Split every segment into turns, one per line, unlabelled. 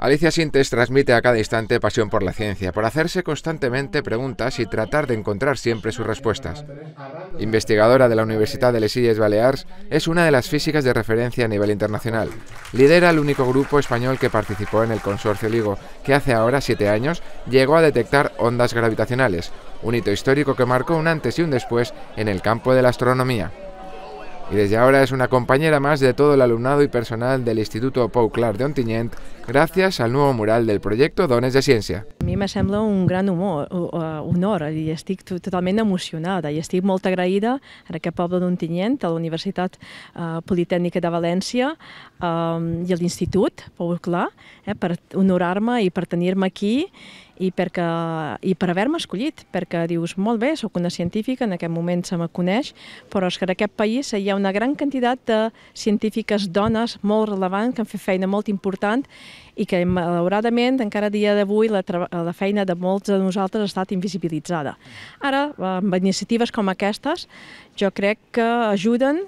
Alicia Sintes transmite a cada instante pasión por la ciencia, por hacerse constantemente preguntas y tratar de encontrar siempre sus respuestas. Investigadora de la Universidad de les Illes Balears, es una de las físicas de referencia a nivel internacional. Lidera el único grupo español que participó en el consorcio LIGO, que hace ahora siete años llegó a detectar ondas gravitacionales, un hito histórico que marcó un antes y un después en el campo de la astronomía y desde ahora es una compañera más de todo el alumnado y personal del Instituto Pau Clar de Ontinyent gràcies al nou mural del projecte Dones de Ciència.
A mi me sembla un gran humor, honor i estic totalment emocionada i estic molt agraïda a aquest poble d'Ontinyent, a la Universitat uh, Politècnica de València um, i a l'Institut Pau Clar eh, per honorar-me i per tenir-me aquí i, perquè, i per haver-me escollit, perquè dius, molt bé, sóc una científica, en aquest moment se me coneix, però és que en aquest país hi ha una gran quantitat de científiques dones molt relevants que han fet feina molt important i que malauradament encara dia d'avui la, la feina de molts de nosaltres ha estat invisibilitzada. Ara, amb iniciatives com aquestes, jo crec que ajuden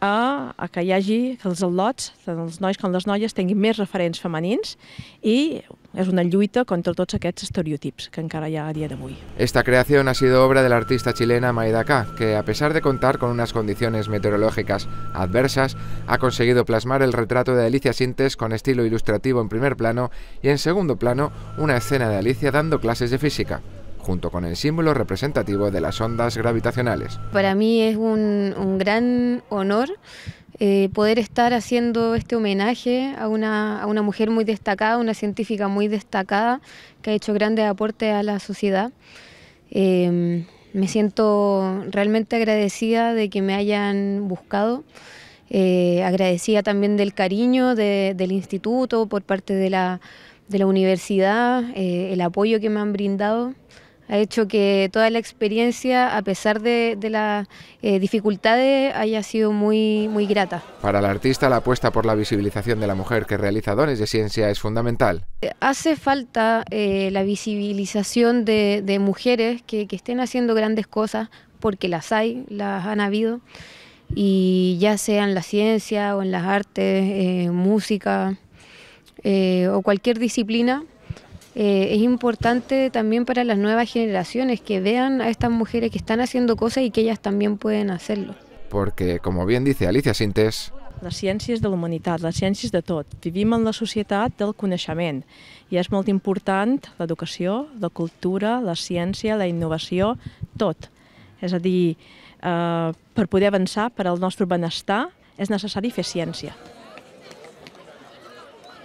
a, a que hi hagi, que els al·lots, tant els nois com les noies, tinguin més referents femenins i és una lluita contra tots aquests estereotips que encara ha a dia d'avui.
Esta creación ha sido obra de la artista chilena Maida K, que a pesar de contar con unas condiciones meteorológicas adversas, ha conseguido plasmar el retrato de Alicia Sintes con estilo ilustrativo en primer plano y en segundo plano una escena de Alicia dando clases de física junto con el símbolo representativo de las ondas gravitacionales.
Para mí es un, un gran honor eh, poder estar haciendo este homenaje a una, a una, mujer muy destacada, una científica muy destacada que ha hecho grandes aportes a la sociedad. Eh, me siento realmente agradecida de que me hayan buscado, eh, agradecida también del cariño de, del instituto por parte de la, de la universidad, eh, el apoyo que me han brindado ha hecho que toda la experiencia, a pesar de, de las eh, dificultades, haya sido muy, muy grata.
Para la artista, la apuesta por la visibilización de la mujer que realiza dones de ciencia es fundamental.
Hace falta eh, la visibilización de, de mujeres que, que estén haciendo grandes cosas, porque las hay, las han habido, y ya sea en la ciencia o en las artes, eh, música eh, o cualquier disciplina, eh, es importante también para las nuevas generaciones que vean a estas mujeres que están haciendo cosas y que ellas también pueden hacerlo.
Porque, como bien dice Alicia Sintes,
la ciència és de la humanitat, la ciència és de tot. Vivim en la societat del coneixement i és molt important l'educació, la cultura, la ciència, la innovació, tot. És a dir, eh, per poder avançar, per al nostre benestar, és necessari fer ciència.